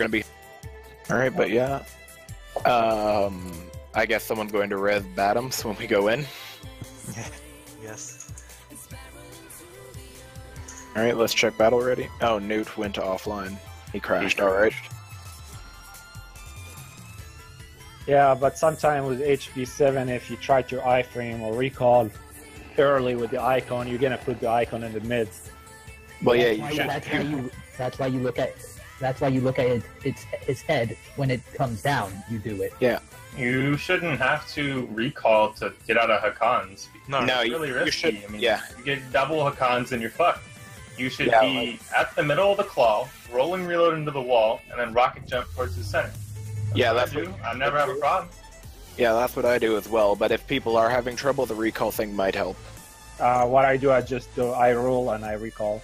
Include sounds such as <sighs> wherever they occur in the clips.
gonna be. All right, but yeah. Um, I guess someone's going to res Batums when we go in. <laughs> Yes. All right, let's check battle ready. Oh, Newt went to offline. He crashed. All right. Yeah, but sometimes with HB7, if you try to iframe or recall early with the icon, you're gonna put the icon in the mid. Well, yeah, That's you why, should. that's why you. That's why you look at. That's why you look at it, its its head when it comes down. You do it. Yeah. You shouldn't have to recall to get out of Hakans. No. No, It's you, really you risky. should. I mean, yeah, you get double Hakans and you're fucked. You should Yeah, be at the middle of the claw, rolling reload into the wall, and then rocket jump towards the center. yeah, what that's I what, do. I never have a problem. yeah, that's what I do as well. But if people are having trouble, the recall thing might help. Uh, what I do, I just do I roll and I recall.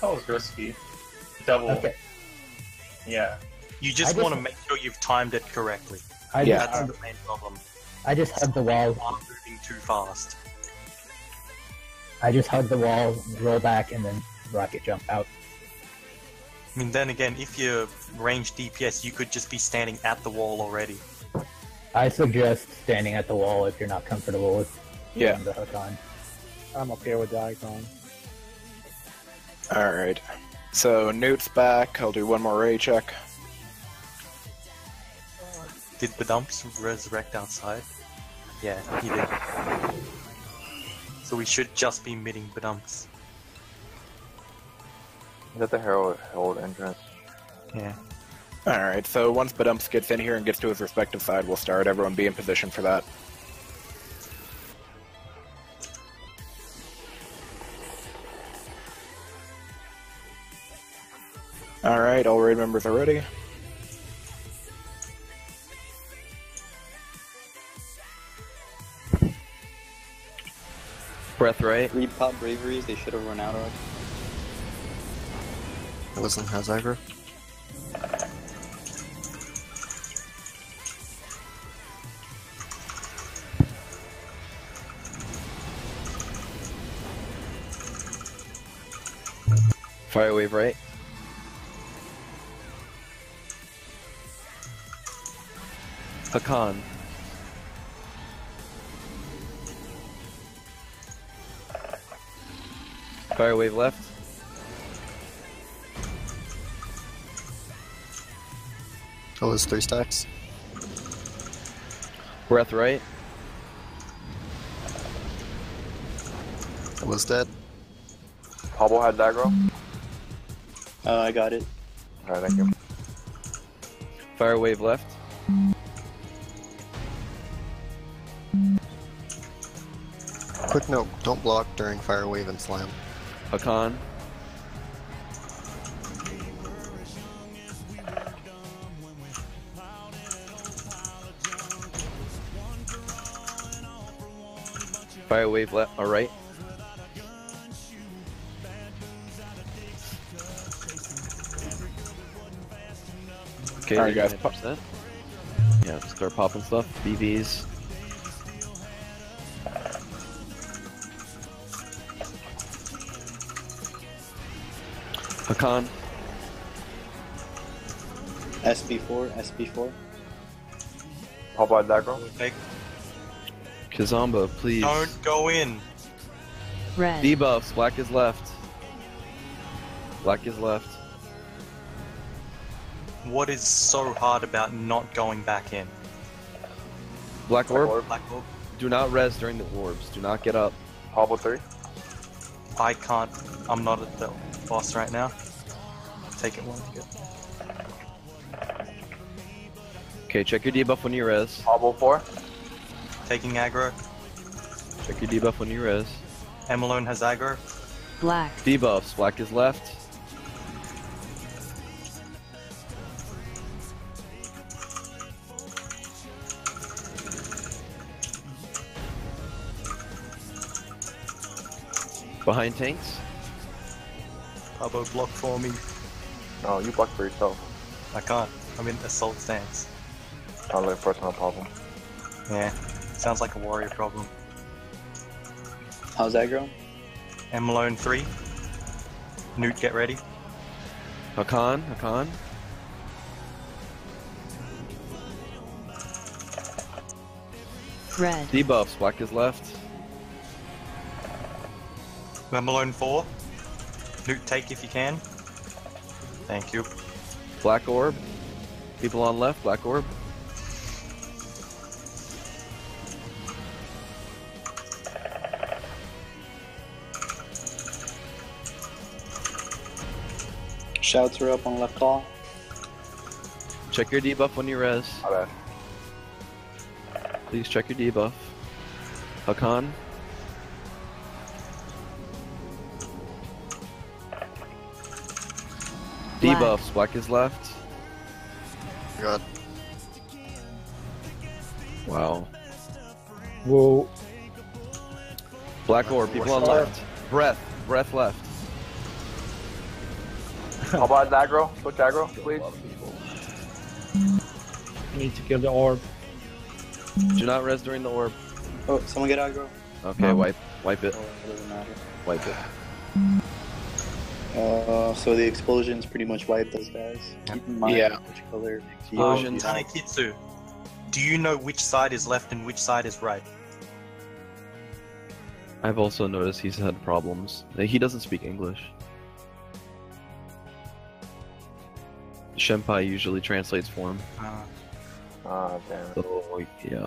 Call is risky. Double. Okay. Yeah. You just, just- want to make sure you've timed it correctly. I Yeah. just That's hug, the main problem. I just hug the wall. You are moving too fast. I just hug the wall, roll back, and then rocket jump out. I mean, then again, if you're range DPS, you could just be standing at the wall already. I suggest standing at the wall if you're not comfortable with Yeah. the hook on. I'm okay with the icon. All right. So Newt's back. I'll do one more ray check. Did the dumps resurrect outside? Yeah, he did. So we should just be meeting Badumps. Is that the Herald, Herald entrance? Yeah. All right. So once Badumps gets in here and gets to his respective side, we'll start. Everyone be in position for that. All right. All raid members are ready. Breath right. Read pop braveries, they should have run out already. Listen, how's aggro? Fire wave right. Hakan. Fire wave left. Oh, it's three stacks. Breath right. It was dead. Pablo had aggro? Uh, I got it. Alright, thank you. Fire wave left. Quick note, don't block during fire wave and slam. Hakan. Fire wave left or uh, right. Okay, Alright, guys, 99%. Yeah, start popping stuff. BVs. Hakan. SB4, SB4. Pablo had aggro? Take, Kazamba, please. don't go in. Red. Debuffs. Black is left. Black is left. What is so hard about not going back in? Black orb. Black Orb, Do not res during the orbs. Do not get up. Pablo 3? I can't. I'm not at the boss right now. Take it one good. Okay, check your debuff when you res. Pablo 4? Taking aggro. Check your debuff when you res. Emalone has aggro. Black. Debuffs. Black is left. Behind tanks. How about block for me? No, you block for yourself. I can't. I'm in assault stance. Sounds like a personal problem. Yeah, sounds like a warrior problem. How's that aggro? M Malone 3. Newt, get ready. Hakan, Hakan. Red. Debuffs, Black is left. M Malone 4. Nuke take if you can. Thank you. Black orb. People on left. Black orb. Shouts are up on left claw. Check your debuff when you res. My. Please check your debuff. Hakan. Debuffs. Black is left. God. Wow. Whoa. Black orb. People on left. Breath. Breath left. How about aggro? Switch aggro, please. Need to kill the orb. Do not res during the orb. Oh, someone get aggro. Okay, Um, wipe. Wipe it. Oh, it. Wipe it. Uh, so the explosions pretty much wipe those guys. Keep in mind Yeah. which color. Um, Tanekitsu, do you know which side is left and which side is right? I've also noticed he's had problems. He doesn't speak English. Shenpai usually translates for him. Uh, Ah, damn it. So yeah,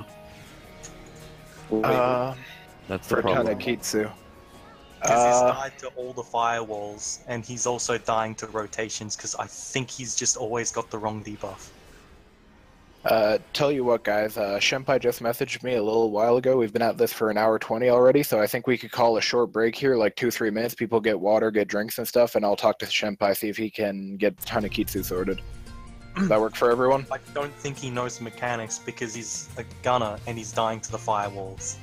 Wait, Uh, that's the for problem. Tanekitsu. Because Uh, he's died to all the firewalls, and he's also dying to rotations because I think he's just always got the wrong debuff. Uh, tell you what, guys. Uh, Shenpai just messaged me a little while ago. We've been at this for an hour twenty already, so I think we could call a short break here, like two, three minutes. People get water, get drinks and stuff, and I'll talk to Shenpai, see if he can get Tanekitsu sorted. Does that work for everyone? I don't think he knows mechanics because he's a gunner and he's dying to the firewalls.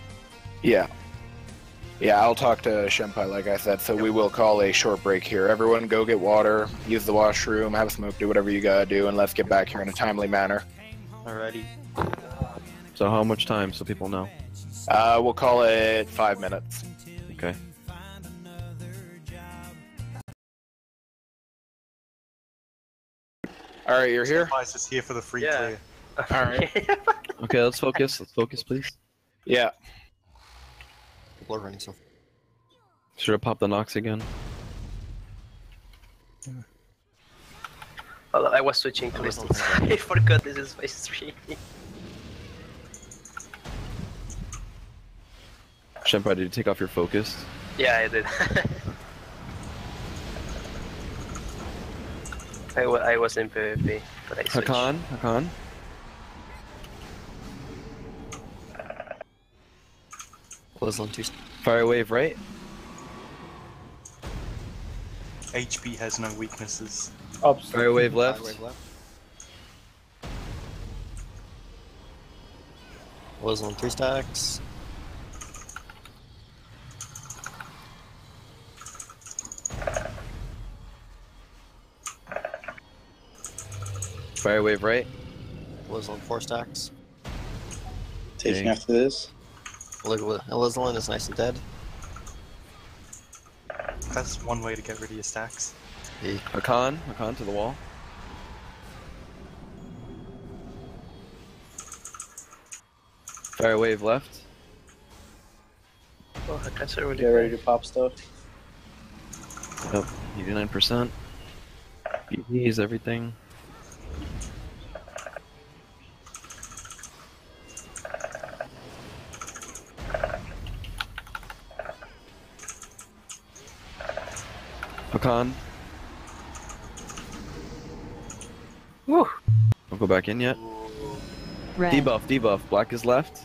Yeah. Yeah, I'll talk to Shenpai, like I said. So we will call a short break here. Everyone, go get water, use the washroom, have a smoke, do whatever you gotta do, and let's get back here in a timely manner. Alrighty. So how much time so people know? Uh, we'll call it five minutes. Okay. All right, you're here. Senpai's just here for the free Yeah. clear. All right. <laughs> Okay, let's focus. Let's focus, please. Yeah. People are running so. Should I pop the Nox again. Well, I was switching to this. <laughs> I forgot this is phase 3. Shenpai, did you take off your focus? yeah, I did. <laughs> I, I was in PvP, but I switched. Hakan, Hakan. Close on two. Fire wave right. HP has no weaknesses. Ups. Fire wave left. Wave left. Close on three stacks. Fire wave right. Close on four stacks. Taking Okay. after this. Look, Elizalin is nice and dead. That's one way to get rid of your stacks. Hakan, Hakan to the wall. Fire wave left. Oh, I can't really Get ready to pop stuff. Yep, 89%. BPs, everything. Hakan, Woo! don't go back in yet. Red. Debuff, debuff. Black is left.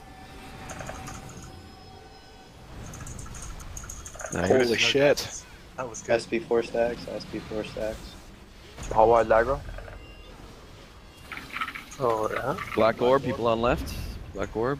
Nice. Holy No shit. gadgets. That was good. SP4 stacks, SP4 stacks. How wide, about aggro? Alright. Black orb, people on left. Black orb.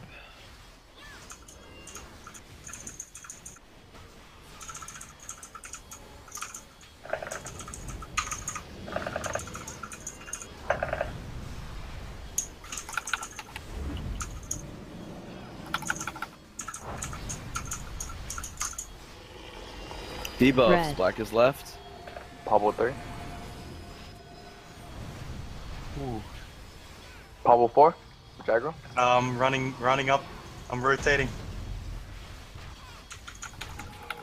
Debuffs, Red. black is left. Pablo 3. Pablo 4. Which aggro? Um, running, running up I'm rotating.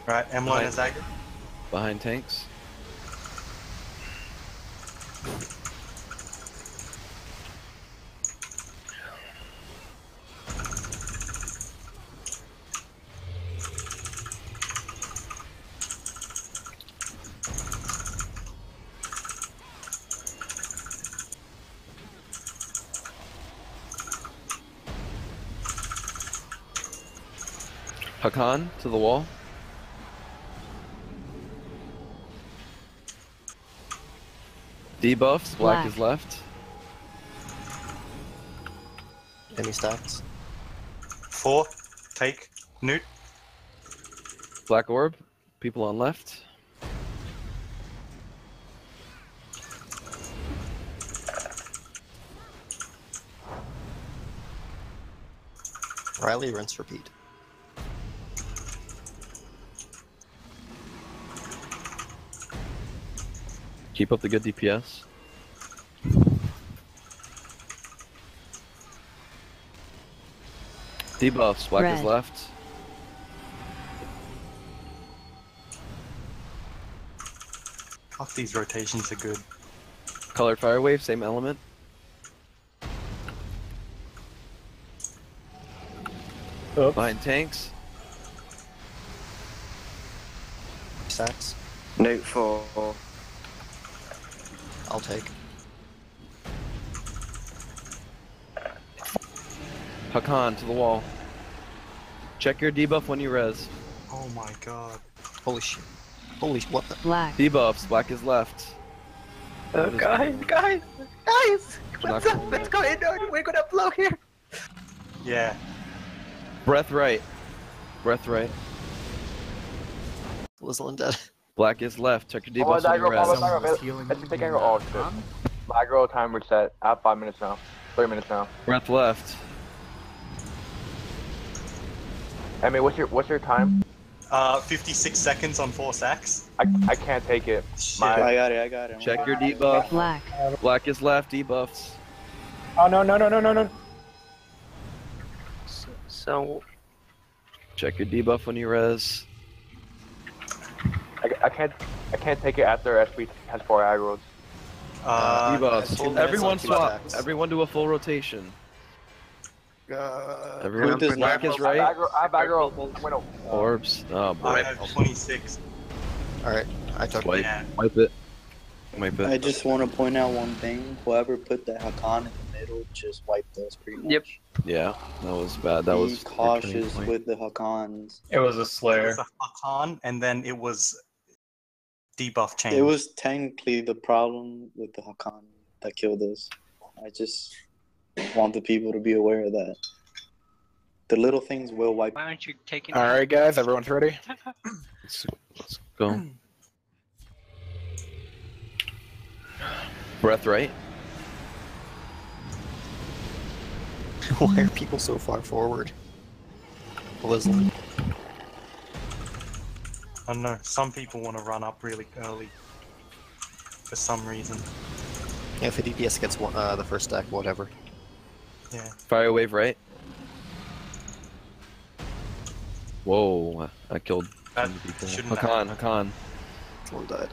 Right, Emlyn Behind- has aggro. Behind tanks. Hakan to the wall. Debuffs, black, Black. is left. Any stacks? Four. Take. Newt. Black orb, people on left. Riley, rinse, repeat. Keep up the good DPS. Debuffs, black is left. Fuck, these rotations are good. Colored fire wave, same element. Oops. Behind tanks. Sacks. Note for. I'll take. Hakan to the wall. Check your debuff when you res. Oh my god. Holy shit. Holy sh- what the? Black. Debuffs, black is left. Oh, What is guys, guys, guys! We're What's up? going Let's go indoor. We're gonna blow here. Yeah. Breath right. Breath right. Lizzle dead. Black is left. Check your Pablo debuffs when you aggro, Pablo Let's take aggro. Oh shit. Aggro time reset. I have five minutes now. Three minutes now. Breath left. Emmy, what's your what's your time? Uh, 56 seconds on four sacks. I, I can't take it. My- I got it. I got it. Check your debuff. Black. Black is left. Debuffs. Oh no no no no no no! So, Check your debuff when you res. I, I can't I can't take it after SB has four aggroes. Uh, Debuffs. full Everyone swap. attacks. Everyone do a full rotation. Uh, Everyone. does Black is I right. aggro. I have aggro. Wait, no. Orbs. Oh I boy. have 26. Alright, I took Wipe. Yeah. Wipe it. Wipe I just want to point out one thing. Whoever put the Hakan in the middle just wiped us pretty much. Yep. Yeah, that was bad. That Be was. your cautious with the Hakans. It was a It Slayer. was a Hakan, and then it was debuff change. It was technically the problem with the Hakan that killed us. I just want the people to be aware of that. The little things will wipe. why aren't you taking? All right, guys, everyone's ready. <laughs> Let's, let's go. <sighs> Breath right. Why are people so far forward? Lizzle. I don't know. Some people want to run up really early. For some reason. Yeah, if a DPS gets one, uh, the first stack, whatever. Yeah. Fire wave right. Whoa! I killed That too many people. shouldn't Hakan, have Hakan. Slow died.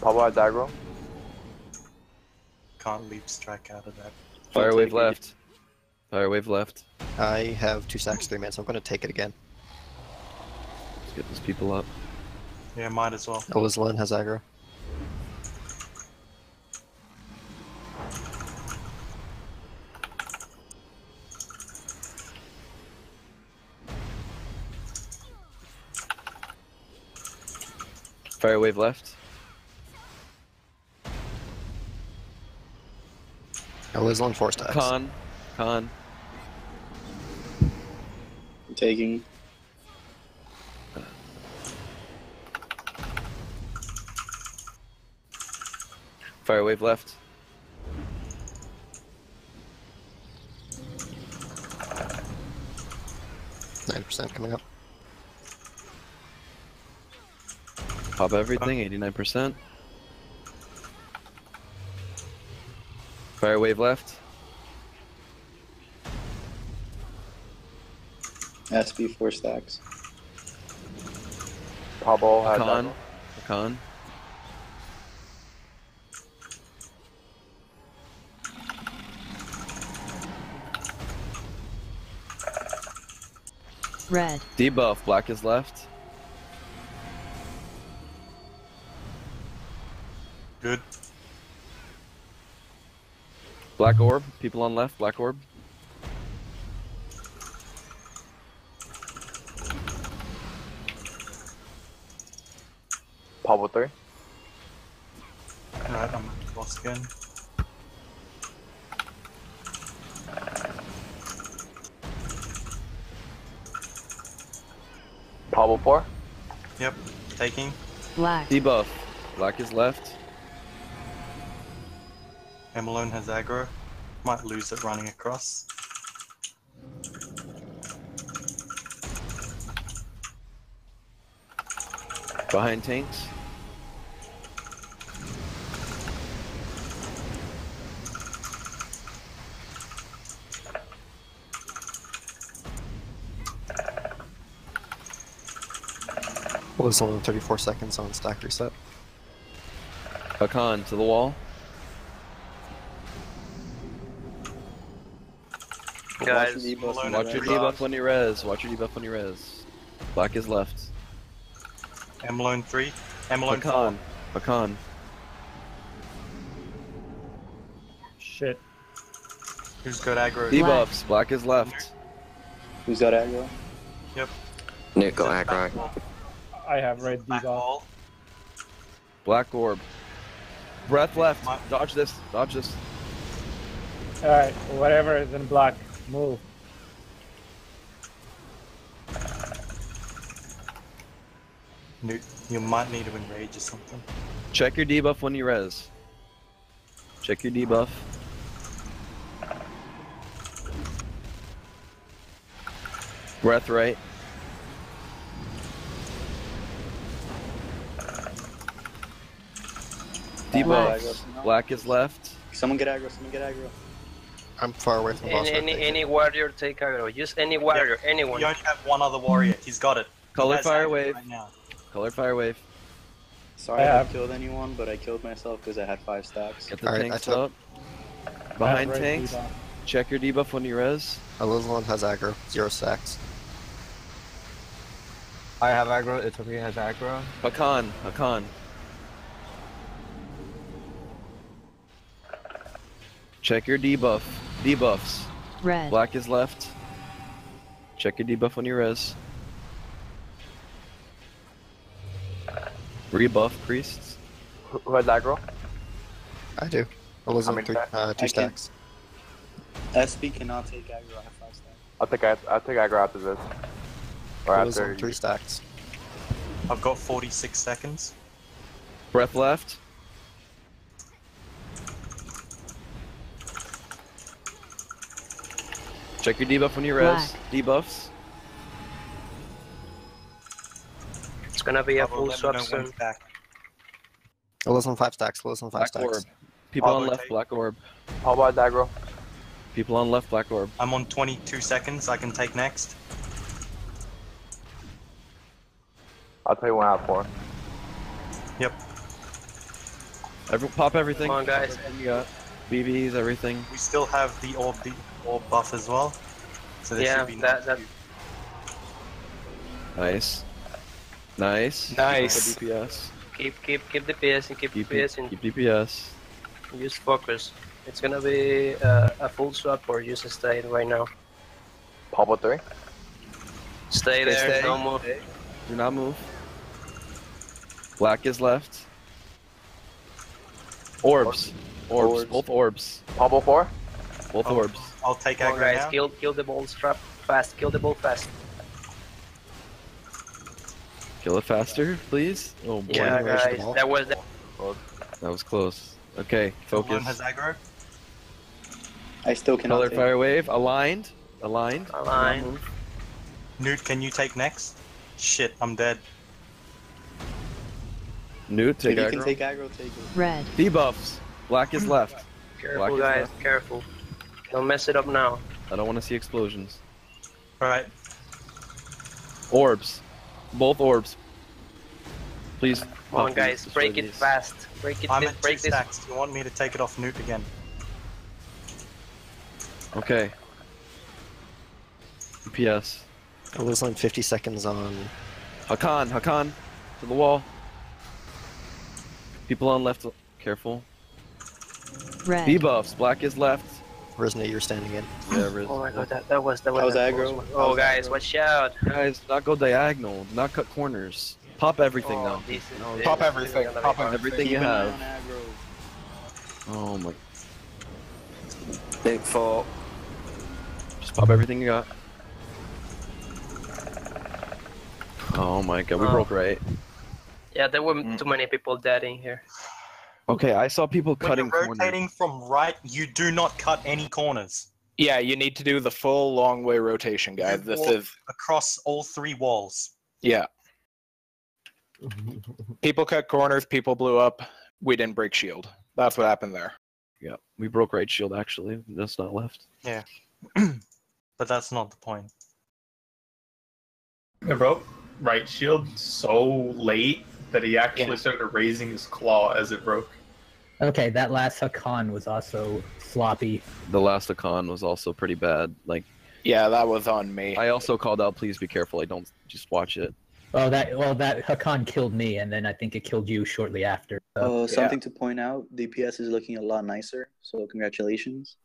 Pablo has aggro. Can't leap strike out of that. Fire wave left. Fire wave left. I have two stacks, three minutes. I'm gonna take it again. Let's get these people up. Yeah, might as well. Elizalyn has aggro. Fire wave left. Elizalyn four stacks. Hakan. Hakan. Taking. Fire wave left. Nine percent coming up. Pop everything. 89%. Fire wave left. SB four stacks. Pablo has Hakan. aggro. Red. Debuff. Black is left. Good. Black orb. People on left. Black orb. Pablo three. Alright, I'm lost again. Pablo four. Yep, taking. Black. Debuff. Black is left. Emelone has aggro. Might lose it running across. Behind tanks. Well, it's only 34 seconds on stack reset. Hakan to the wall. Guys, Watch your debuff Malone when Watch you your res. debuff when you res. Watch your debuff when you res. Black is left. Emelone 3. Emelone 4. Hakan. Hakan. Shit. Who's got aggro? Debuffs. Black is left. Who's got aggro? Yep. Nick got Is it aggro. Back wall? I have red Back debuff. wall? Black orb. Breath left. Dodge this. Dodge this. Alright, whatever is in black, move. Newt, you might need to enrage or something. Check your debuff when you res. Check your debuff. Breath right. Debuff. Black is left. Someone get aggro. Someone get aggro. I'm far away from boss. Any, any, any warrior take aggro. Use any warrior, anyone. You only have one other warrior. He's got it. Color fire aggro wave. Right now. Color fire wave. Sorry I if I have- killed anyone, but I killed myself because I had five stacks. Get the Alright, I tanks took- up. Behind red tanks. debuff. Check your debuff when you res. Elizalon has aggro. Zero stacks. I have aggro. It's okay. Has aggro. Hakan. Hakan. Check your debuff. Debuffs. Red. Black is left. Check your debuff when you res. Rebuff priests. Who, who has aggro? I do. Elizalon many three, stacks? uh, I two can- stacks. SB cannot take aggro. I have five stacks. I'll take I'll take aggro after this. Or after. Elizalon three stacks. I've got 46 seconds. Breath left. Check your debuff when you res. Debuffs. It's gonna be a Pablo, full swap soon. he's back. Elizalon five stacks. Elizalon five Black stacks. orb. People I'll on left, rotate. black orb. Pablo has aggro. People on left, black orb. I'm on 22 seconds. I can take next. I'll tell you when I have four. Yep. Every, pop everything. Come on, guys. Pop everything got. BBs, everything. We still have the orb, the orb buff as well. So there Yeah, should be that- that- Nice. Nice. Nice. Keep the DPS. Keep, keep, keep the PS and keep, Keep, the PS and keep DPS. use focus. It's gonna be uh, a full swap or use a stay right now. Pablo three. Stay Okay, there, stay. don't move. Do not move. Black is left. Orbs. Orbs. Orbs. Both orbs. Pablo four. Both Oh, orbs. I'll take aggro guys, now. kill, kill the balls trap fast. Kill the ball fast. Kill it faster, please. Oh boy. Yeah, guys, that was the oh, That was close. Okay, Someone focus. has aggro. I still cannot Color take. fire wave. Aligned. Aligned. Aligned. Newt, can you take next? Shit, I'm dead. Newt, If take you aggro. can take aggro, take it. Red. Debuffs. Black is left. Careful, Black guys, left. careful. Don't mess it up now. I don't want to see explosions. Alright. Orbs. Both orbs. Please. Come oh, on, guys, destroy break it these. fast. Break it. I'm this- at two break this. stacks. You want me to take it off Newt again? Okay. PS. I was on 50 seconds on. Hakan, Hakan, to the wall. People on left, careful. Red. Debuffs, black is left. Resonate, you're standing in. Yeah, Riz. Oh my god, that, that was that was. How's a aggro? close one. How's Oh, guys, aggro? watch out! Guys, not go diagonal, not cut corners. Pop everything Oh, now. No, Pop everything, pop hard. everything you Keep an have. Oh my. Big fault. Just pop everything you got. Oh my god, we Oh. broke right. Yeah, there were Mm. too many people dead in here. Okay, I saw people When cutting you're corners. rotating from right, you do not cut any corners. Yeah, you need to do the full long way rotation, guys. This Well- is Across all three walls. yeah. People cut corners. People blew up. We didn't break shield. That's what happened there. Yeah, we broke right shield actually. That's not left. Yeah. <clears throat> But that's not the point. I broke right shield so late that he actually Yeah. started raising his claw as it broke. Okay, that last Hakan was also sloppy. The last Hakan was also pretty bad. Like Yeah, that was on me. I also called out, please be careful. I don't just watch it. Oh, that well, that Hakan killed me, and then I think it killed you shortly after. So, Uh, something to point out: DPS is looking a lot nicer. So congratulations.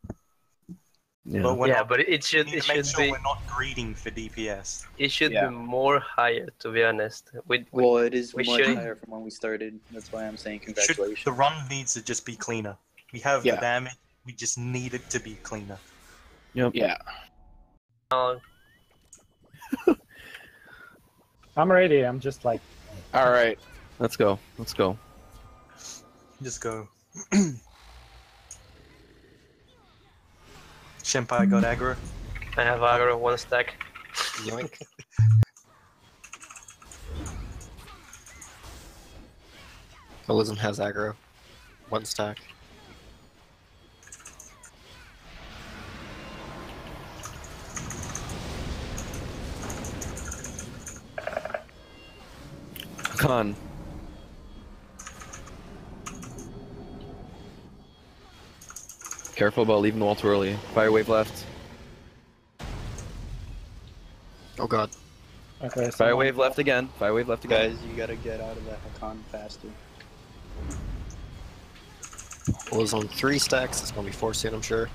Yeah. But we're yeah, not, but it should it should sure be we're not greeting for DPS. it should Yeah. be more higher to be honest. With, with Well, it is we much should- higher from when we started. That's why I'm saying Should, congratulations. the run needs to just be cleaner. We have Yeah. the damage. We just need it to be cleaner. Yep. Yeah. uh, <laughs> I'm ready. I'm just like, All right. Let's go. Let's go. Just go. <clears throat> Shenpai got aggro. I have aggro one stack. Yoink. Elysium has aggro. One stack. Hakan. Careful about leaving the wall too early. Fire wave left. Oh god. okay, Fire wave left again. Fire wave left again. Guys, you gotta get out of that Hakan faster. Elysium three stacks. It's gonna be four soon, I'm sure.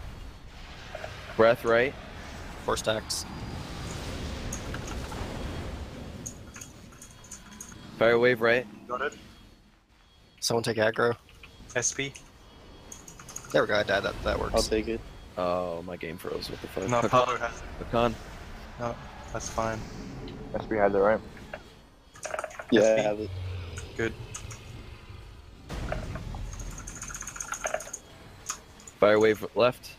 Breath right. Four stacks. Fire wave right. Got it. Someone take aggro. SP. There we go. I died. That that I'll works. take it. Oh, my game froze. What the fuck? No, <laughs> Hakan. Paolo has. Hakan. No, that's fine. SB has it, right? Yeah, I have it. Good. Fire wave left.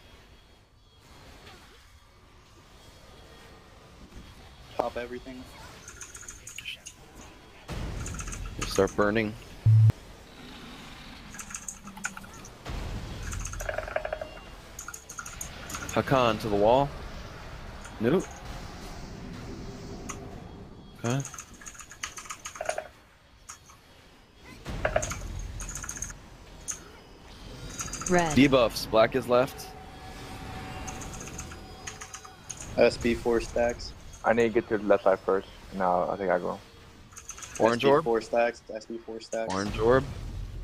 Pop everything. Start burning. Hakan to the wall. Nope. Okay. Red. Debuffs. Black is left. SB four stacks. I need to get to the left side first. No, I think I go. Orange SB orb. Four stacks. SB four stacks. Orange orb.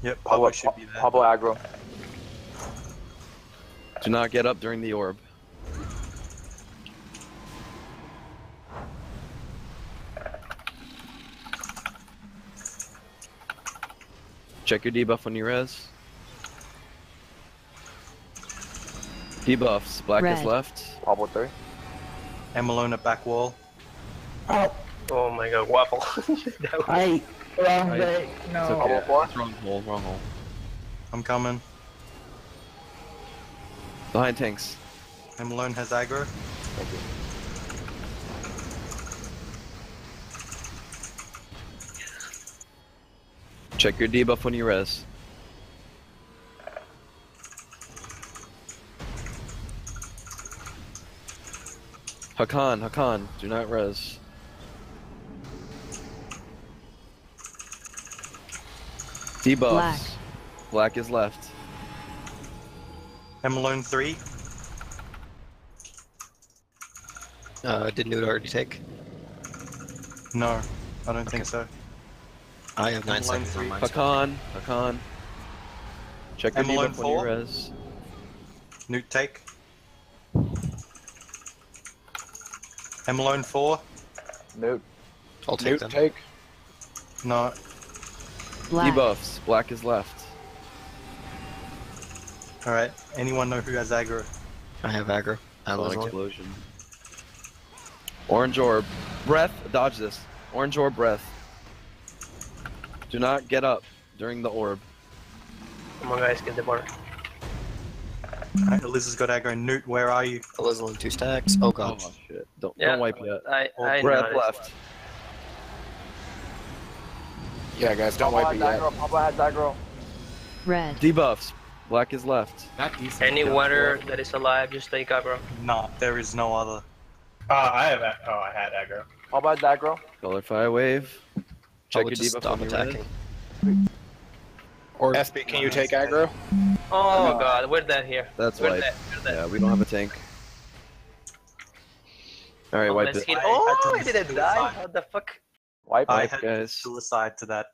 Yep, Pablo, Paolo should be there. Pablo aggro. Do not get up during the orb. Check your debuff when you res. Debuffs. Black is left. Pablo 3. Emelona back wall. oh, Oh my god, waffle. <laughs> That was- I wrong I- way. It's No. okay. Pablo 4. It's wrong hole. Wrong hole. I'm coming. Behind tanks. Emelone has aggro. Check your debuff when you res. Hakan, Hakan, do not res. Debuffs. Black. Black is left. I'm alone three. Uh, did Newt already take? No, I don't okay. think so. I have nine Emalone seconds on three. mine. Hakan. Hakan. Check your Emalone debuff when you four. res. Newt take. Emalone 4. Newt. I'll take Newt them. take. No. Black. Debuffs. Black is left. Alright, anyone know who has aggro? I have aggro. I Sonic lose one. explosion. Orange orb. Breath. Dodge this. Orange orb. Breath. Do not get up during the orb. Come on, guys, get the bar. Alright, Eliza's got aggro. Newt, where are you? Elizabeth two stacks. Oh god. Oh god. shit! Don't Yeah. don't wipe yet. I, I Breath left. Yeah, guys, don't wipe it yet. Papa has aggro. Red. Debuffs. Black is left. Any water that is alive, just take aggro. Nah, there is no other. Uh, I have. a- Oh, I had aggro. Papa has aggro. Color fire wave. I Check would your just debuff stop when you res. attacking. Or SB, can you take aggro? Oh god, we're dead here. That's we're wipe. dead. We're dead. Yeah, we don't have a tank. All right, Oh, wipe let's it. hit- I Oh, had I didn't do die. suicide. What the fuck? Wipe. I had guys. suicide to that.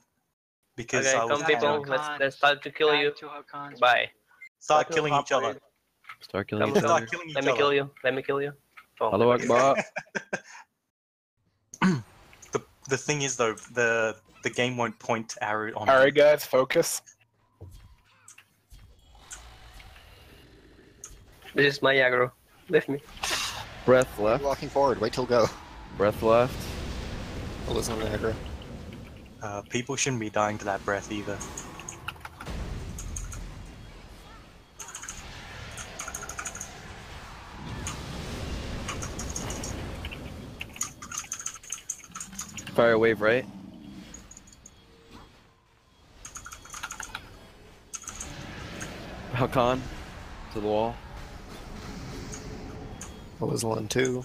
Because Okay, I was come people, let's let's start to kill you. Bye. Start killing each other. Start killing Come each on. other. Killing each Let me other. kill you. Let me kill you. Oh, Hello, let me kill Akbar. The the thing is though, the the game won't point arrow on. Alright, guys, focus. This is my aggro. Lift me. Breath left. Walking forward. Wait till go. Breath left. Elizabeth aggro. Uh, people shouldn't be dying to that breath either. Fire wave right. Hakan to the wall. That was one two.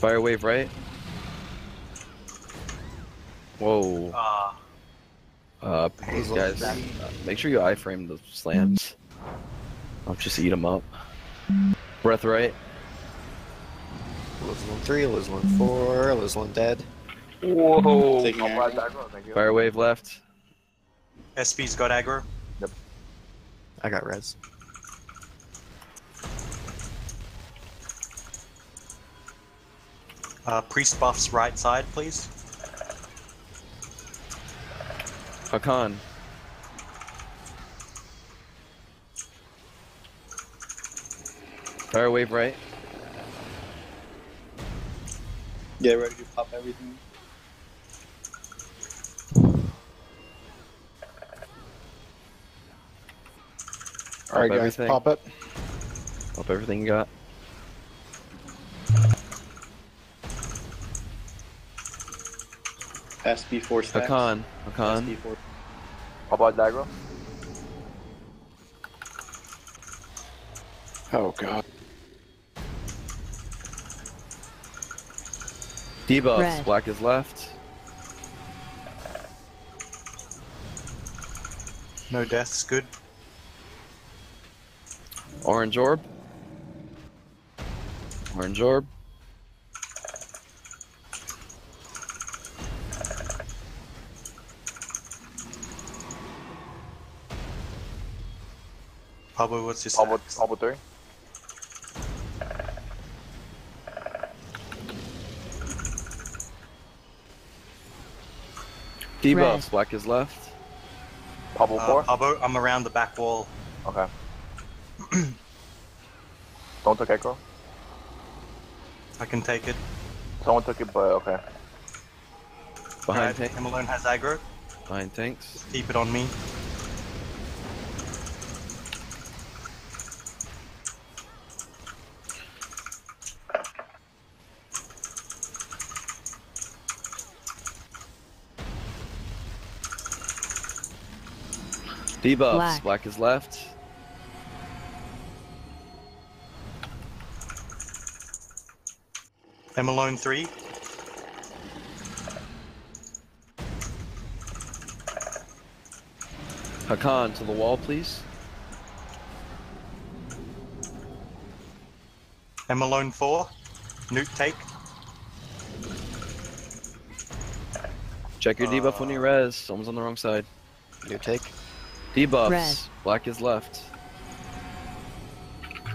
Fire wave right. Whoa. Ah, Uh, guys, uh, make sure you iframe the slams. I'll just eat them up. Breath right. Elizabeth three. Elizabeth four. Elizabeth dead. Whoa. Taking Papa has aggro. aggro. Thank you. Fire wave left. SP's got aggro. I got res. Uh, priest buffs right side, please. Hakan. Fire wave right. Get ready to pop everything. Alright, guys, everything. pop it. Pop everything you got. SB four stacks. Hakan. Hakan. SB four. Papa has aggro. Oh god. Debuffs, Red. black is left. No deaths, good. Orange orb. Orange orb. Pablo, what's your Pablo, Pablo 3? Debuffs. right. black is left. Pubble uh, I'm around the back wall. Okay. <clears throat> Don't take echo? I can take it. Someone took it, but okay. Behind tank. Him alone has aggro. Behind tanks. Just keep it on me. Debuffs. Black. Black is left. Emalone 3. Hakan, to the wall, please. M alone four. Newt take. Check your debuff when you uh, res. Someone's on the wrong side. New take. Debuffs. Red. Black is left.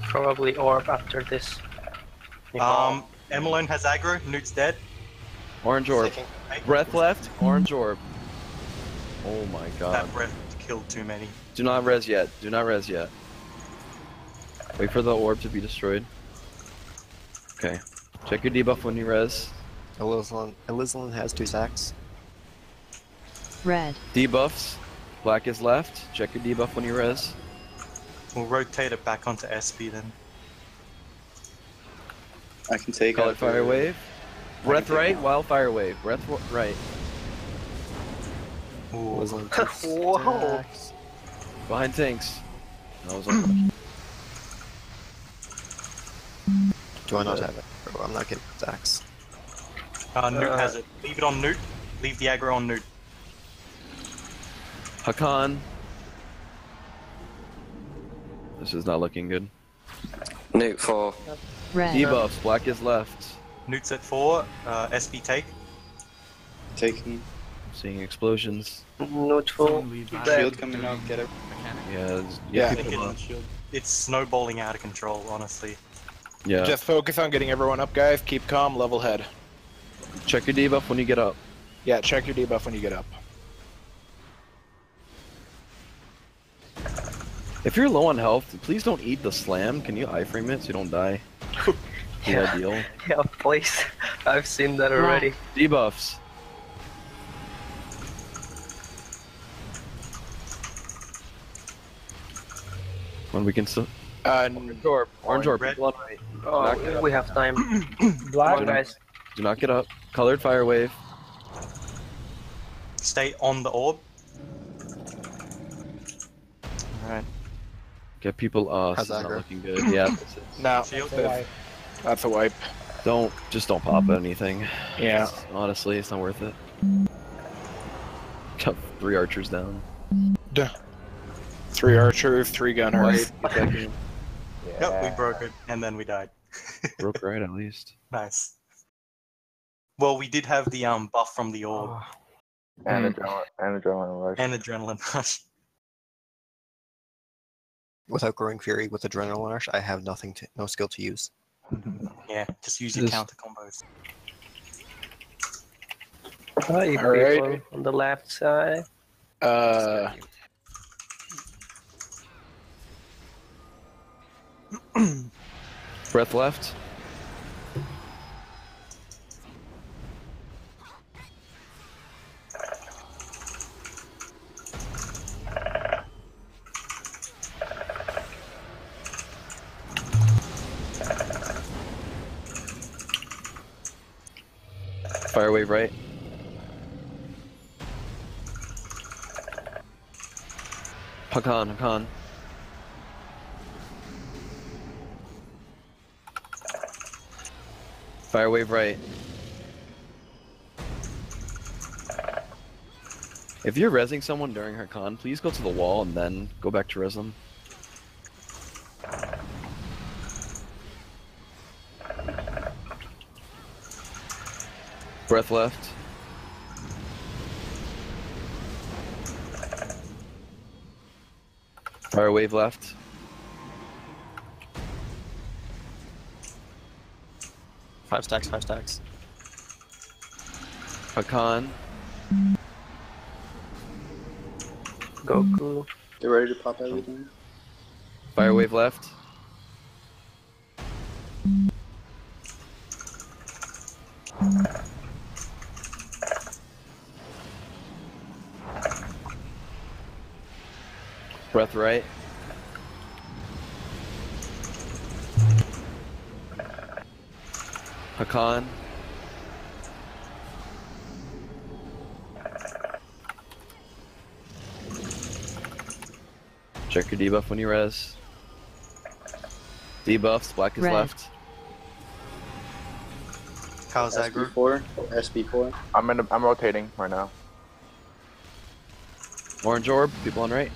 Probably orb after this. Um, M has aggro. Newt's dead. Orange orb. Taking- Breath left. Orange orb. Oh my god. That breath killed too many. Do not res yet. Do not res yet. Wait for the orb to be destroyed. Okay. Check your debuff when you res. Elizalin, Elizalin has two sacks. Red. Debuffs. Black is left. Check your debuff when you res. We'll rotate it back onto SB then. I can take Color out fire the- wave. Breath right. Wildfire wave. Breath right. Ooh. Elizalin two Whoa. Behind tanks. That was on. <clears throat> Do I not have it? Oh, I'm not getting sacks. Uh, Newt Uh, has it. Leave it on Newt. Leave the aggro on Newt. Hakan. This is not looking good. Newt 4. Red. Debuffs. Black is left. Newt's at four. Uh, SB take. Taking Seeing explosions. Neutral. shield coming out. Get it. Yeah. it's- Yeah. people Get up. on shield. It's snowballing out of control, honestly. Yeah. Just focus on getting everyone up, guys. Keep calm, level head. Check your debuff when you get up. Yeah, check your debuff when you get up. If you're low on health, please don't eat the slam. Can you iframe it so you don't die? <laughs> Yeah. ideal. <laughs> Yeah, please. <laughs> I've seen that already. Debuffs. When we can still. Uh, Orange orb. Orange orb. Red. people. Oh, we have time. <clears throat> Black. on, guys. Do not get up. Colored fire wave. Stay on the orb. Alright. Get people. Uh, How's not looking good. Yeah. <laughs> this is- no, Shield. So that's a wipe. Don't just don't pop anything. Yeah. Honestly, it's not worth it. Got three archers down. Three archers, three gunners. <laughs> Yep, we broke it, and then we died. <laughs> Broke right at least. Nice. Well, we did have the um buff from the orb And adrenaline, and adrenaline rush. and adrenaline rush. Without growing fury with adrenaline rush, I have nothing to, no skill to use. <laughs> Yeah, just use your This- counter combos. Hi, people Alright. on the left side. Uh, <clears throat> Breath left. Fire wave right. Hakan, Hakan. Fire wave right. If you're resing someone during her please go to the wall and then go back to res them. Breath left. Fire wave left. Five stacks, five stacks. Hakan. Goku. Get ready to pop everything. Fire wave left. Breath right. Hakan. Check your debuff when you res. Debuffs, black is Red. left. How's aggro? SB4. SB4. I'm in. A, I'm rotating right now. Orange orb, people on right.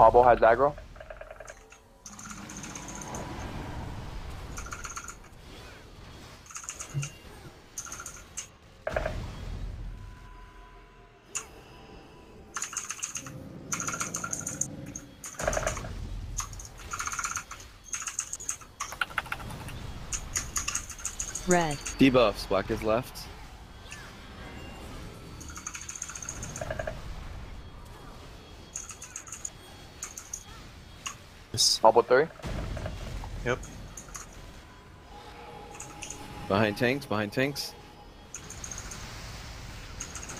Pablo has aggro. Red. Debuffs. Black is left. Pablo three. Yep. Behind tanks. Behind tanks.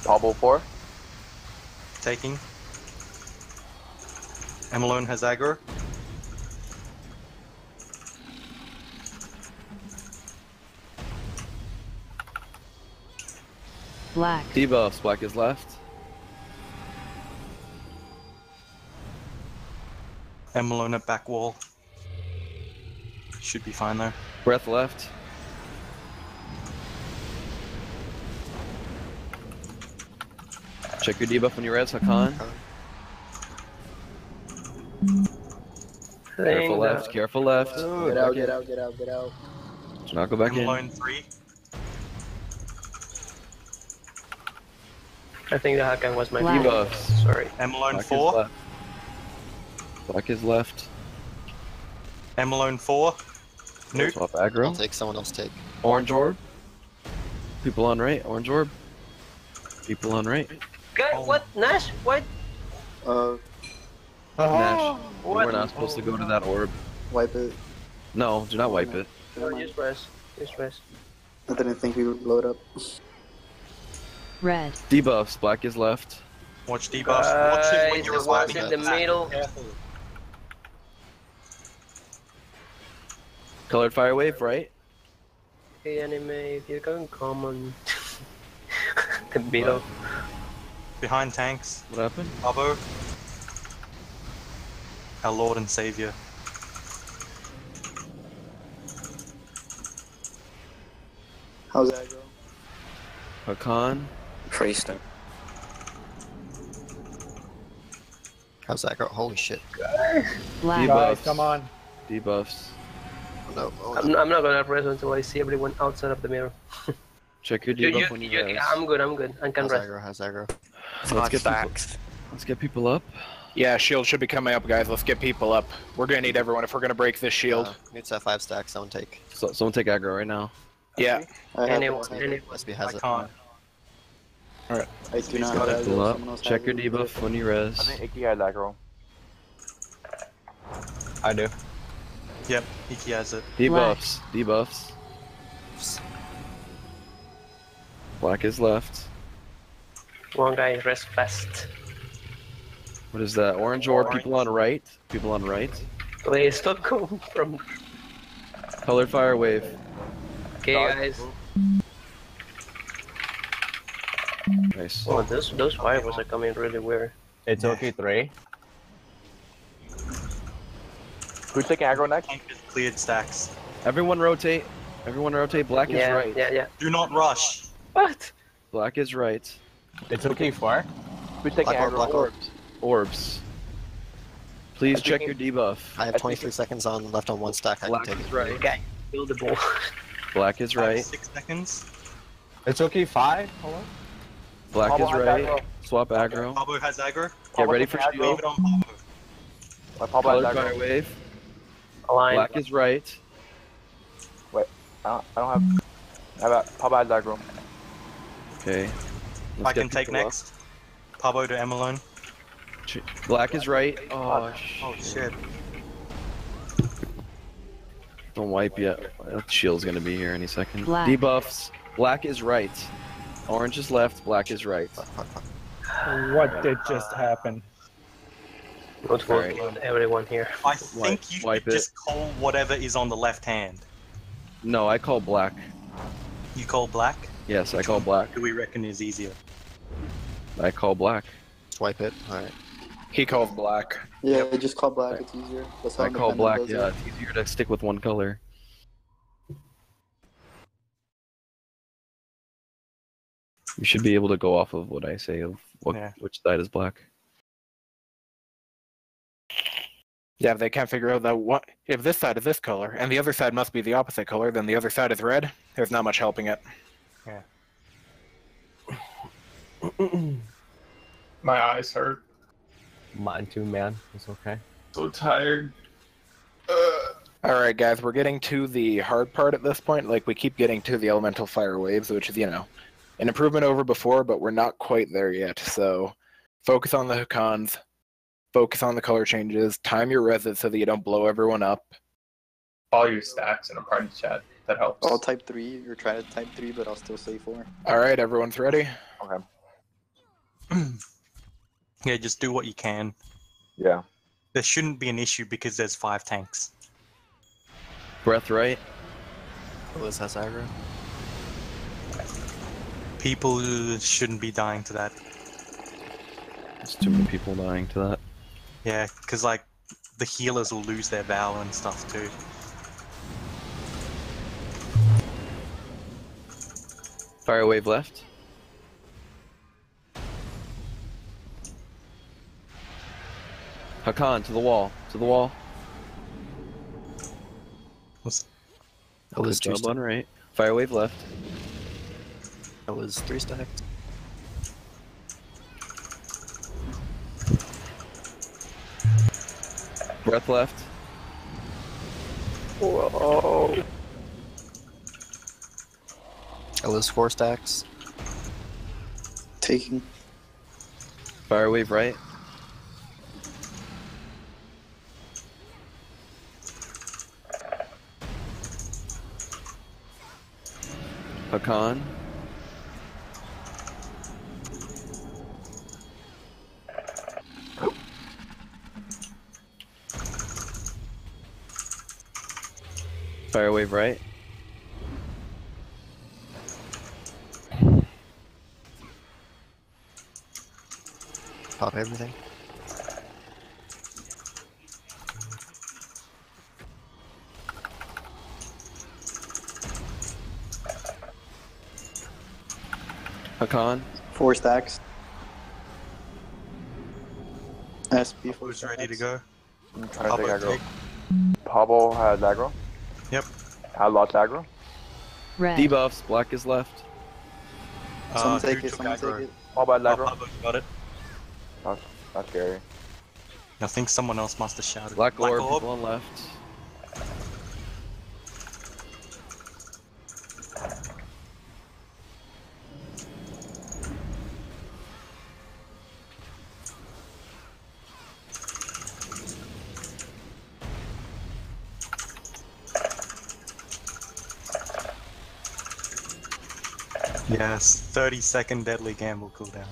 Pablo four. Taking. Emalone has aggro. Black. Debuffs. Black is left. Emalone at back wall. Should be fine there. Breath left. Check your debuff when you're res, Hakan. Mm-hmm. Careful Thing left, that- careful left. Get out, get out, get out, get out. Do not go back in. Emalone three. I think the Hakan was my Black. favorite. Debuffs. Sorry. Emalone Black is four. left. Black is left. Emalone four. Nuke. Swap I'll aggro. take someone else take. Orange orb. People on right. Orange orb. People on right. God, what? Nash? What? Uh, Nash. You What? were not supposed to go to that orb. wipe it. No, do not wipe it. Oh, just rest. Just rest. I didn't think we would blow it up. Red. Debuffs. Black is left. Watch debuffs. Watch it when you're the ones reviving in the the middle. Careful. Colored fire wave, right? Hey, anime, if you can come on <laughs> the middle. Behind tanks. What happened? Abo. Our Lord and Savior. How's that go? Hakan. Freestone. How's that go? Holy shit. Black. Guys, Debuffs. come on. Debuffs. Oh, no. Oh, I'm, I'm not gonna rest until I see everyone outside of the mirror. <laughs> Check your debuff you, when you, you, res. I'm good, I'm good. I can how's rest. aggro? How's aggro? So let's get people. Let's get people up. Yeah, shield should be coming up, guys. Let's get people up. We're gonna need everyone if we're gonna break this shield. Uh, needs that five stack. Someone take. So, someone take aggro right now. yeah. I have Anyone, it. anyone. SB I it. can't. I do not got have it. it. Up. Check your debuff when you I think Icky has aggro. I do. Yep, Iki has it. Debuffs. Debuffs. Black is left. One guy rest fast. What is that? Orange orb. People on right. People on right. Please stop going from. Color fire wave. Okay, guys. Nice. Oh, those those fireballs are coming really weird. It's okay, three. Who's taking aggro next? Tank has cleared stacks. Everyone rotate. Everyone rotate. Black is right. yeah, yeah. Do not rush. What? Black is right. It's okay, four. Who's taking Black orb, aggro? black orb. Orbs. Please I check think your debuff. I have 23 seconds on left on one stack. I Black can take is it. right. Guy, kill the ball. Black is right. Six seconds. It's okay, five. Hello. Black Pablo is right. aggro. Swap aggro. Pablo has aggro. Get Pablo ready for aggro. Leave shield. it on Pablo. My Pablo Colored has fire aggro. wave. Align. Black is right. I don't, I don't have. I have Pablo has aggro. Okay. I Let's can take people up. next. Pablo to Emalone. Black is right. Oh, Oh shit. don't wipe yet. That shield's gonna be here any second. Black. Debuffs. Black is right. Orange is left. Black is right. What did just happen? Not Alright. working on everyone here. I think you wipe just call whatever is on the left hand. No, I call black. You call black? Yes, I call black. Do we reckon is easier? I call black. Swipe it. Alright. He called black. Yeah, we just call black. It's easier. That's how I call black. Yeah, it. it's easier to stick with one color. You should be able to go off of what I say of what Yeah. which side is black. Yeah, if they can't figure out that what if this side is this color and the other side must be the opposite color, then the other side is red. There's not much helping it. Yeah. <clears throat> My eyes hurt. Mine too, man. It's okay. So tired. Uh. All right, guys, we're getting to the hard part at this point. Like we keep getting to the elemental fire waves, which is you know an improvement over before, but we're not quite there yet. So focus on the Hakans, focus on the color changes, time your reses so that you don't blow everyone up. All your stacks in a party chat. That helps. I'll type three or try to type three, but I'll still say four. All right, everyone's ready. Okay. <clears throat> Yeah, just do what you can. Yeah. There shouldn't be an issue because there's five tanks. Breath right. Liz has aggro. People shouldn't be dying to that. There's too many people dying to that. Yeah, because like the healers will lose their vow and stuff too. Fire wave left. Hakan to the wall. To the wall. What's That was two Job stack. on right. Fire wave left. That was three stacked. Breath left. Whoa. That was four stacks. Taking. Fire wave right. Hakan. Fire wave right. Pop everything. Hakan. Four stacks. SP four Who's ready to go? I'm trying to Pablo, take aggro. take. Pablo has aggro. Yep. I lost aggro. Red. Debuffs. Black is left. Someone Uh, take it, took someone aggro? take it. Pablo has Oh, aggro. Pablo got it. That's, that's scary. I think someone else must have shouted. Black orb. People on left. Yes, 30 second deadly gamble cooldown.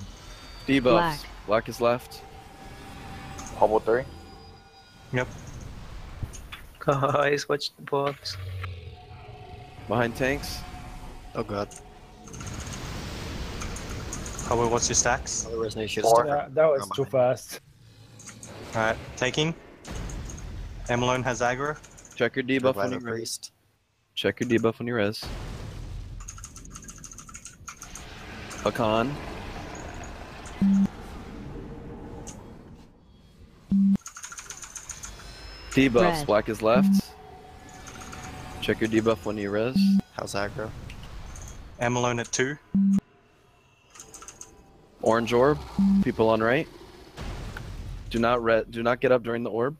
Debuffs. Black. Black is left. Pablo three. Yep. Guys, watch the box. Behind tanks. Oh god. Oh, Pablo, what's your stacks? Oh, Another resonate Four. That, that was too fast. Alright, taking. Emalone has aggro. Check your debuff on you Revive a res. priest. Check your debuff when you res. Hakan. Debuffs. Red. Black is left. Check your debuff when you res. How's aggro? Emalone at 2. Orange orb. People on right. Do not re- Do not get up during the orb.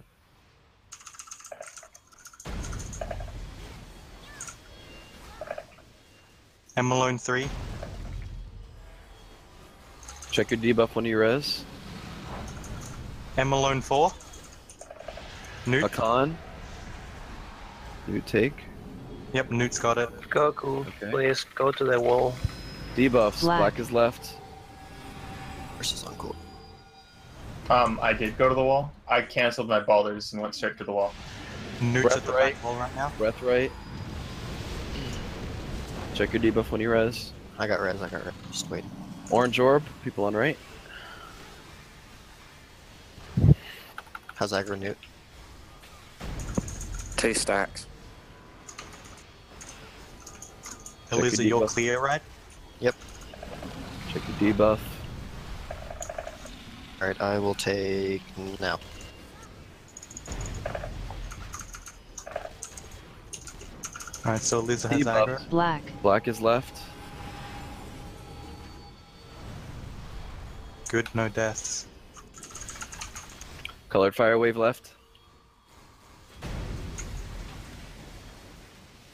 Emalone 3. Check your debuff when you res. Emalone 4. Newt. Hakan. You take. Yep, Newt's got it. Goku, Okay. please go to the wall. Debuffs. Black. Black is left. Versus uncool. Um, I did go to the wall. I canceled my balders and went straight to the wall. Newt's Breath at the right. wall right now. Breath right. Check your debuff when you res. I got res, I got res. Just wait. Orange orb, people on right. How's that newt? Two stacks. Eliza, you're clear, right? Yep. Check the debuff. Alright, I will take now. Alright, so Eliza has aggro. Black. Black is left. Good, no deaths. Colored fire wave left.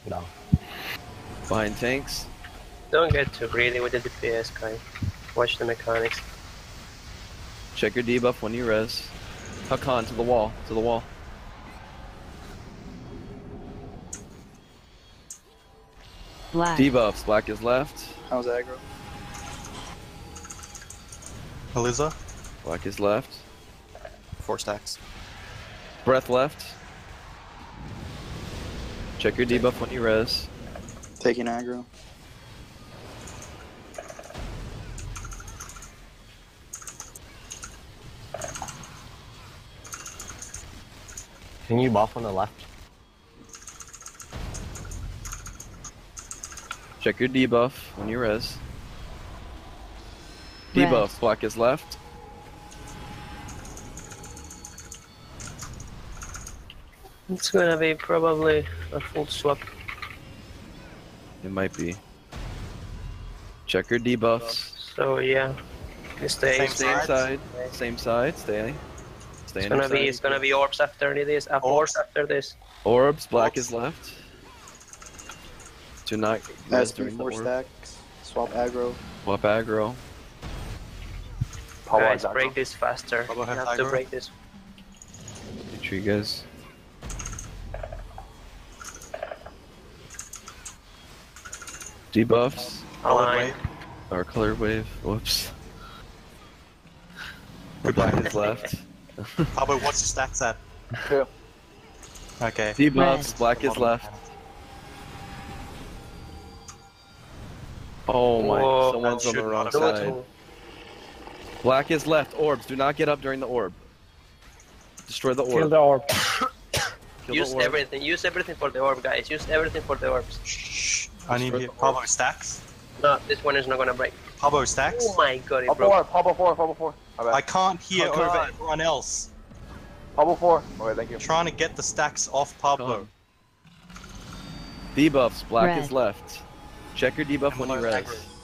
No. Behind tanks. Don't get too greedy with the DPS guy. Watch the mechanics. Check your debuff when you res. Hakan to the wall. To the wall. Black. Debuffs. Black is left. How's aggro? Eliza? Black is left. Four stacks. Breath left. Check your debuff when you res. Taking aggro. Can you buff on the left? Check your debuff when you res. Red. Debuff. Black is left. It's gonna be probably a full swap. It might be. Check your debuffs. So yeah, stay. Same Same sides? side. Same side. Stay. Stay It's gonna be side. it's gonna be orbs after this. Uh, orbs after this. Orbs. Black Orbs. is left. Do not res SB during the four orb. stacks. Swap aggro. Swap aggro. Pablo Guys, has aggro. break this faster. Pablo You has have to break this. Make sure you guys. Debuffs. Colored Align. wave. Or color wave. Whoops. <laughs> The black is left. Pablo, what's the stats at? Two. Okay. Debuffs. Red. Black is left. Oh my, Whoa, someone's on the wrong not Do side. It. Black is left. Orbs. Do not get up during the orb. Destroy the orb. Kill orb. the orb. Kill the Use orb. everything. Use everything for the orb, guys. Use everything for the orbs. Shh. I need Destroy to the get Pablo stacks. No, this one is not gonna break. Pablo stacks. Oh my god, it Pablo broke. four, Pablo four, Pablo four. My bad. I can't hear Oh, over everyone else. Pablo four. Okay, thank you. trying to get the stacks off Pablo. Debuffs. Black is left. Check your debuff when you Hello, res. aggro.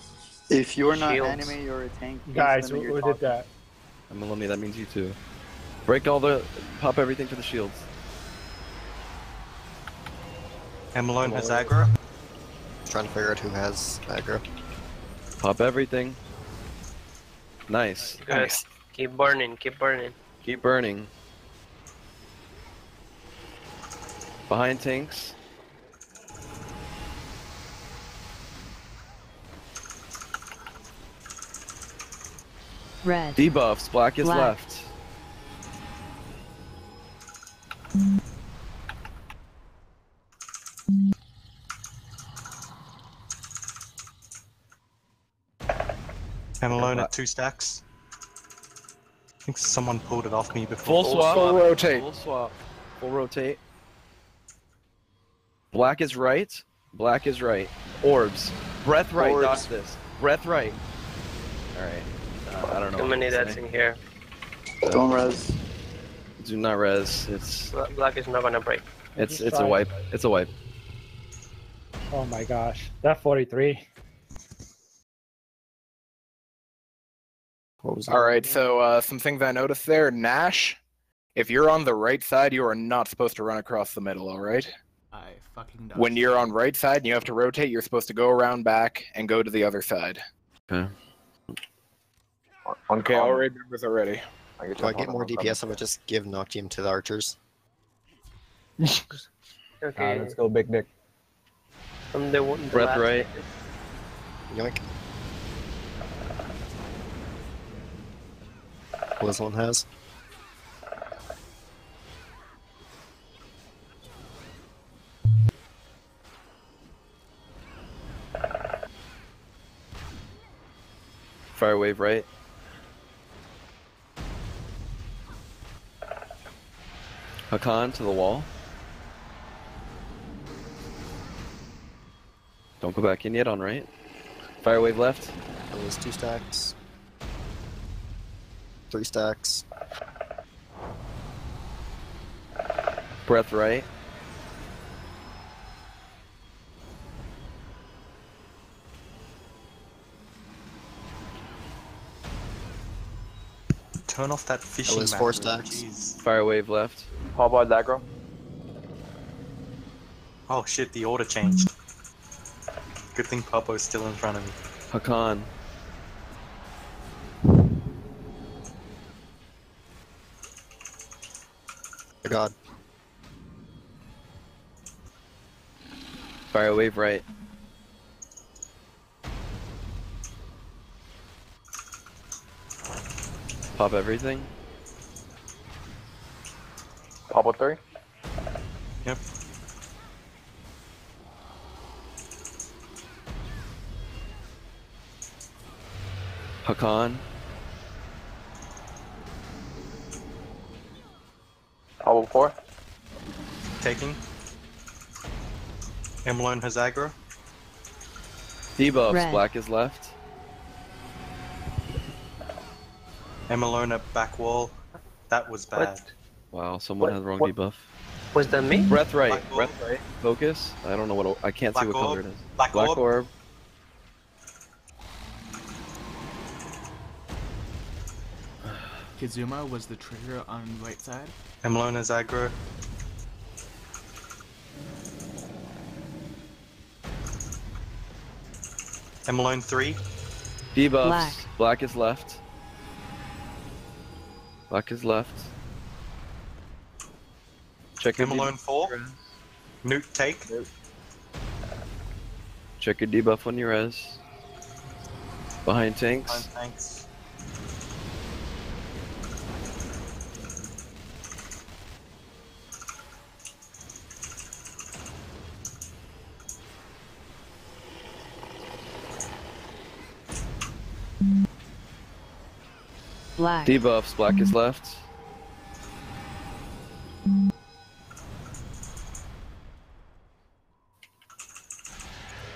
If you're not Shields. anime, you're a tank. please Guys, limit who, who did that? I'm Malumi, that means you too. Break all the. Pop everything for the shields. And Malone has aggro. Trying to figure out who has aggro. Pop everything. Nice. Good. Keep burning. Keep burning. Keep burning. Behind tanks. Red. Debuffs. Black is Black. left. And Malone at two stacks. I think someone pulled it off me before. Full swap. Full rotate. Full swap. Full rotate. Black is right. Black is right. Orbs. Breath right. Orbs. Dodge this. Breath right. Alright. Uh, I don't know. Too what many to deaths in here. Don't res. Do not res. It's Black is not gonna break. it's Just it's a wipe. It's a wipe. Oh my gosh. That 43. What was that? All right, so uh, some things I noticed there. Nash, if you're on the right side, you are not supposed to run across the middle. All right. I fucking dodged. When you're on right side and you have to rotate, you're supposed to go around back and go to the other side. Okay. Okay, all right, members are ready. I get Do I get more DPS? I would just give Noctium to the archers. <laughs> Okay. let's go, Big Dick. From the, the Breath last- right. Yoink. Elizalin has. Fire wave right. Hakan to the wall. Don't go back in yet on right. Firewave left. Those two stacks. Three stacks. Breath right. Turn off that fishing. That was four stacks. Firewave left. Pablo has aggro. Oh shit, the order changed. Good thing Pablo's still in front of me. Hakan. My god. Fire wave right. Pop everything. Pablo three. Yep. Hakan. Pablo four. Taking. Emalone has aggro. Debuffs. Red. Black is left. Emalone at back wall. That was bad. What? Wow, someone What- has the wrong what- debuff. Was that me? Breath right. Black orb. Breath right. Focus. I don't know what. I can't see Black what color it is. Black, Black orb. orb. <sighs> Kizuma was the trigger on the right side. Emalone has aggro. Emalone 3. Debuffs. Black. Black is left. Black is left. Check him alone debuff. 4. Newt take. Check your debuff on your res. Behind tanks. Nine tanks. Black. Debuffs. Black is left.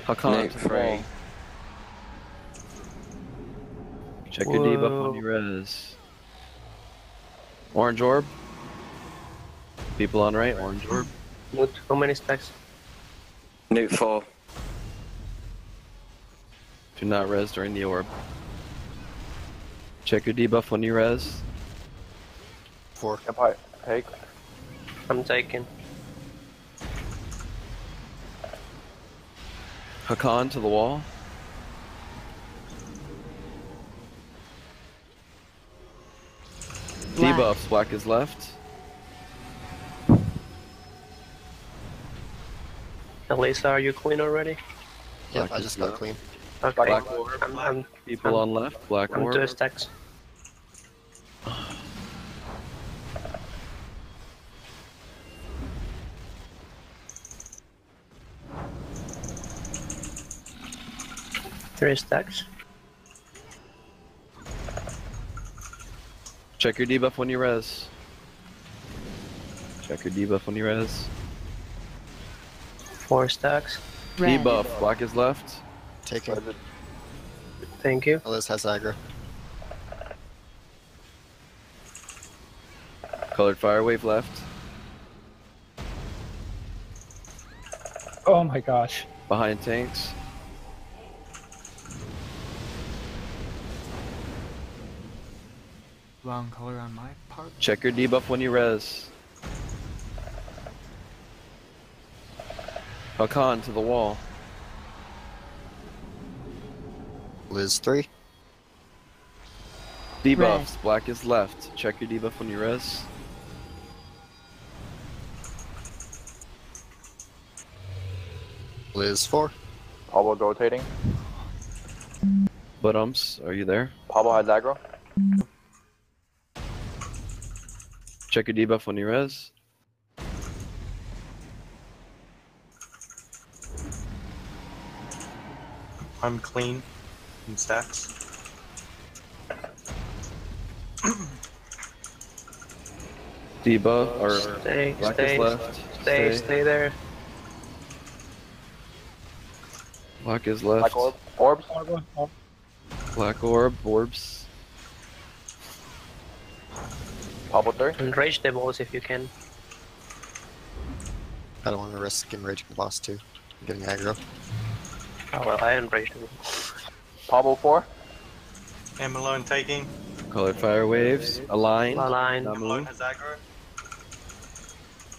Hakan Nate to the wall. Frey. Check your debuff Whoa. on your res. Orange orb. People on right, orange orb. What? How many stacks? Newt 4. Do not res during the orb. Check your debuff on your res. Four. Empire take. I'm taking. Hakan to the wall. Black. Debuffs, black is left. Elisa, are you clean already? Yeah, I just got left. clean. Okay. Black orb. I'm, I'm, People on left, black I'm orb. two stacks. Three stacks. Check your debuff when you res. Check your debuff when you res. Four stacks. Red. Debuff, black is left. Taking. Thank you. Eliz has aggro. Colored fire wave left. Oh my gosh. Behind tanks. Wrong color on my part. Check your debuff when you res. Hakan to the wall. Liz three. Debuffs, black is left. Check your debuff when you res. Liz four. Pablo rotating. Buttums, are you there? Pablo has aggro. Check your debuff when you res. I'm clean. In stacks. Debuff, or Stay, black stay, is left. stay, stay there. Black is left. Black orb. Orbs. Black orb, orbs. Pablo three. And rage the boss if you can. I don't want to risk enraging the boss too. I'm getting aggro. Oh well, I enraged them. Pablo four. Emalone taking. Colored fire waves. Align. Align. Not Malone move. has aggro.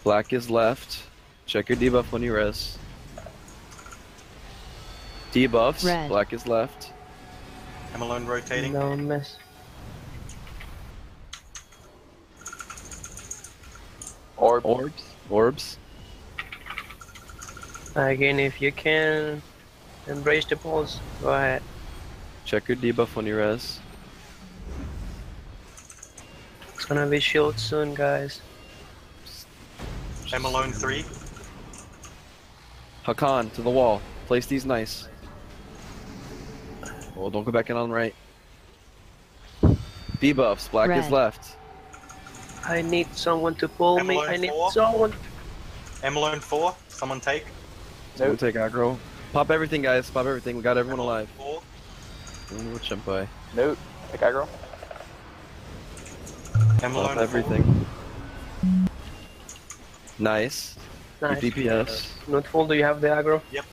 Black is left. Check your debuff when you res. Debuffs. Red. Black is left. Malone rotating. No miss. Orb. Orbs. Orbs. Again, if you can embrace the pulse, go ahead. Check your debuff on your res. It's gonna be shield soon, guys. I'm alone 3. Hakan to the wall. Place these nice. Oh, don't go back in on right. Debuffs. Black is left. I need someone to pull me. I need four. someone. Malone 4. Someone take. So we'll take aggro. Pop everything, guys. Pop everything. We got everyone alive. 4. Ooh, with Shenpai. Note. Take aggro. Malone Pop everything. Nice. Nice. Good DPS. Not full. Do you have the aggro? Yep.